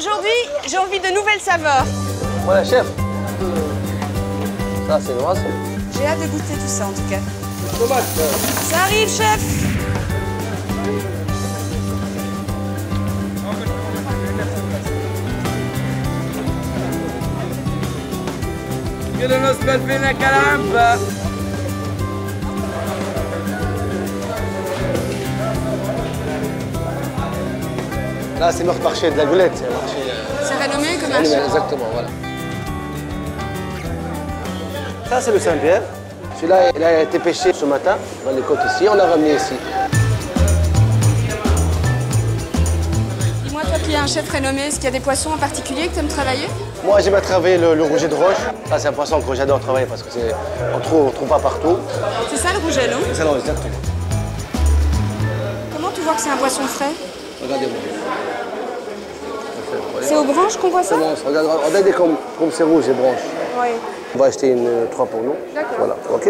Aujourd'hui, j'ai envie de nouvelles saveurs. Voilà, chef. Ça, c'est noix. J'ai hâte de goûter tout ça en tout cas. Tomate. Ça arrive, chef كده نصبر فينا كلام Là, c'est notre marché de la Goulette. C'est un marché euh, renommé comme marché. exactement, voilà. Ça, c'est le Saint-Pierre. Celui-là, il a été pêché ce matin dans les côtes ici. On l'a ramené ici. Dis-moi, toi qui es un chef renommé, est-ce qu'il y a des poissons en particulier que tu aimes travailler? Moi, j'aime travailler le, le rouget de roche. Ça, c'est un poisson que j'adore travailler parce que c'est on trouve, on trouve pas partout. C'est ça le rouget, non? C'est ça, non, exactement. Comment tu vois que c'est un poisson frais? Regardez-moi. C'est aux branches qu'on voit ça bon, regarde, regardez comme comme c'est rouge, les branches. Oui. On va acheter une euh, trois pour nous. D'accord. Voilà, ok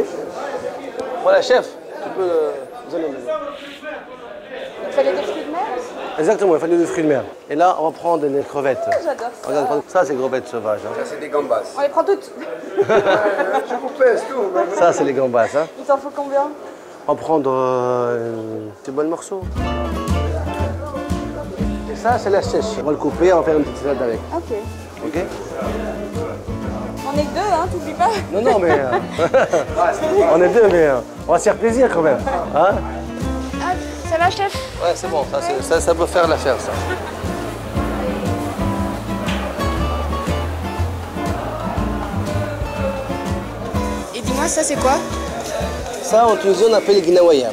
Voilà, chef, tu peux euh, vous emmener. Il fallait des fruits de mer Exactement, il fallait des fruits de mer. Et là, on va prendre les crevettes. J'adore ça. Regarde, ça, c'est crevettes sauvages. hein. C'est des gambas. On les prend toutes. Je vous pèse tout. Ça, c'est les gambas. Hein. Il t'en faut combien On va prendre euh, ces bons morceaux. Et ça, c'est la sèche. On va le couper, on va faire une petite salade avec. Ok. Ok On est deux, hein, t'oublies pas Non, non, mais. euh, on est deux, mais euh, on va se faire plaisir quand même. Hein Ah, ça va, chef? Ouais, c'est bon, ça, ça, ça peut faire l'affaire, ça. Et dis-moi, ça c'est quoi? Ça, en Tunisie, on appelle les guinawaya.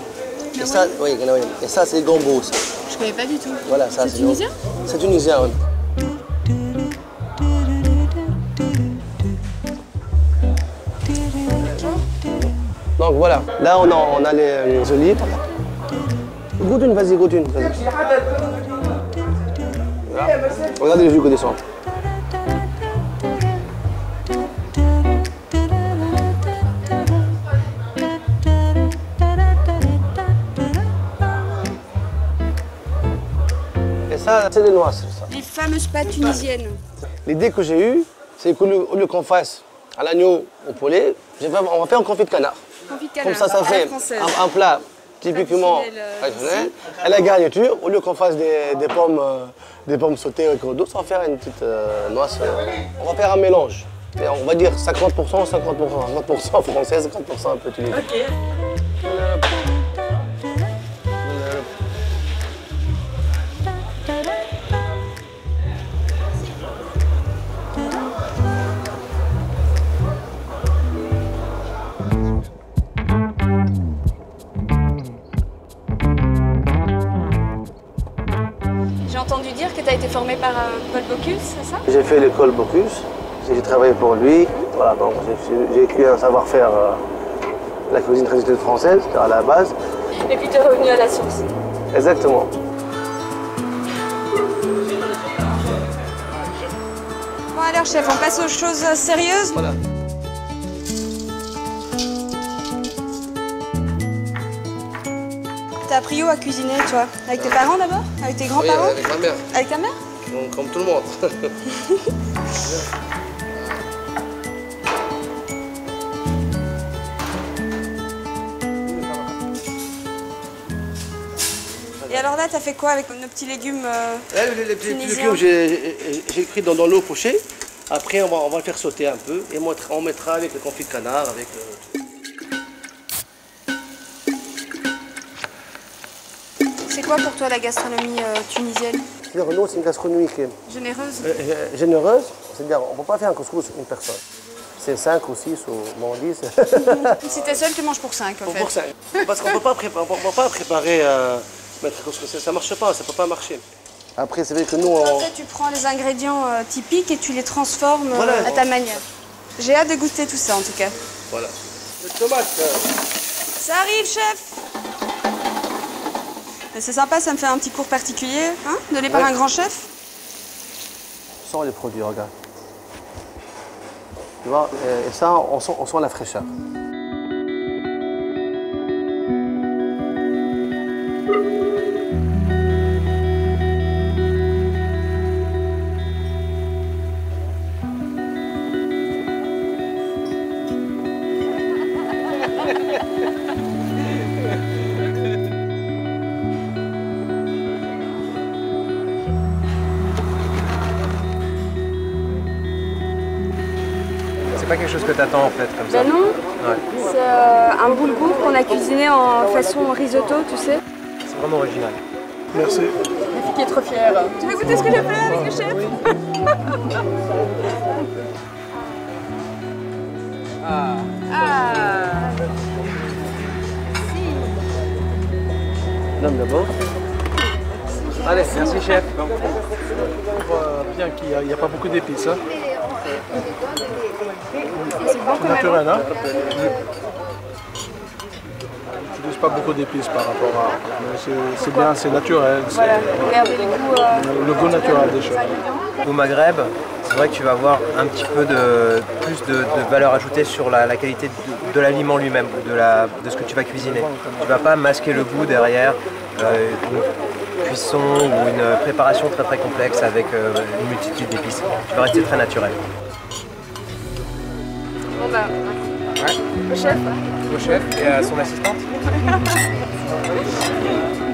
Et ça, oui, guinawaya. Et ça, c'est les gambos. ça. Je connais pas du tout. Voilà, ça, C'est tunisien C'est tunisien, oui. Donc voilà, là on a, on a les, les olives. Goûte une, vas-y, goûte une. Voilà. Regardez les jus que descendent. Ça, c'est des noix, ça. Les fameuses pâtes tunisiennes. L'idée que j'ai eue, c'est qu'au lieu, au lieu qu'on fasse à l'agneau au poulet, j'ai fait- on va faire un confit de canard. Confit de canard. Comme ça, ça à fait un, un plat typiquement Traditionnel, euh. À la garniture, au lieu qu'on fasse des, des pommes, euh, des pommes sautées avec on va faire une petite euh, noix. euh, on va faire un mélange. Et on va dire 50%, 50%, 50% français, 50% un peu tunisien. Entendu dire que tu as été formé par euh, Paul Bocuse, c'est ça? J'ai fait l'école Bocuse, j'ai travaillé pour lui. Voilà, donc j'ai- écrit un savoir-faire, euh, la cuisine traditionnelle française, à la base. Et puis tu es revenu à la source. Exactement. Bon alors chef, on passe aux choses sérieuses. Voilà. T'as appris où à cuisiner toi Avec tes parents d'abord Avec tes grands-parents avec ma mère, Avec ta mère comme, comme tout le monde. Et alors là, t'as fait quoi avec nos petits légumes euh, Eh, les, les petits légumes, j'ai- écrit dans, dans l'eau pochée. Après, on va, on va le faire sauter un peu et on mettra, on mettra avec le confit de canard, avec. euh, quoi pour toi la gastronomie euh, tunisienne C'est-à-dire, nous, c'est une gastronomie qui est Généreuse euh, euh, généreuse. C'est-à-dire, on ne peut pas faire un couscous une personne. C'est 5 ou 6 ou bon, 10. Si t'es seul, tu manges pour 5 en fait. pour ça. Parce qu'on ne peut pas préparer, on peut pas préparer euh, mettre couscous. Ça ne marche pas, ça ne peut pas marcher. Après, c'est vrai que nous, on... Après, tu prends les ingrédients euh, typiques et tu les transformes euh, Voilà. à ta manière. J'ai hâte de goûter tout ça en tout cas. Voilà. Les tomates. Ça arrive, chef C'est sympa, ça me fait un petit cours particulier, hein Donné par Ouais. un grand chef Sans les produits, regarde. Tu vois, et ça, on sent, on sent la fraîcheur. Pas quelque chose que t'attends en fait comme ça. Ben non, Ouais. c'est euh, un boulgour qu'on a cuisiné en façon risotto, tu sais. C'est vraiment original. Merci. La fille qui est trop fière. Tu veux goûter ce que j'ai fait avec le chef? Ah. Ah Dame d'abord. Allez, merci chef. On voit bien qu'il n'y a, pas beaucoup d'épices. Hein. C'est. Naturel, hein J'utilise pas beaucoup d'épices par rapport à. c'est- bien, c'est naturel. Voilà, regardez les goûts. euh, Le goût naturel des choses. Au Maghreb, c'est vrai que tu vas avoir un petit peu de plus de, de valeur ajoutée sur la, la qualité de, de l'aliment lui-même, de, la, de ce que tu vas cuisiner. Tu vas pas masquer le goût derrière euh, une cuisson ou une préparation très très complexe avec euh, une multitude d'épices. Tu vas rester très naturel. Bah, Ouais. le chef. Au chef et à son assistante